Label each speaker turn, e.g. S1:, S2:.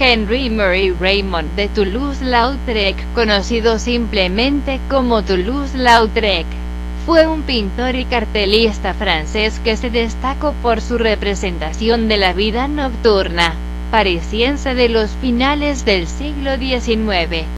S1: Henry Murray Raymond de Toulouse-Lautrec, conocido simplemente como Toulouse-Lautrec, fue un pintor y cartelista francés que se destacó por su representación de la vida nocturna parisiense de los finales del siglo XIX.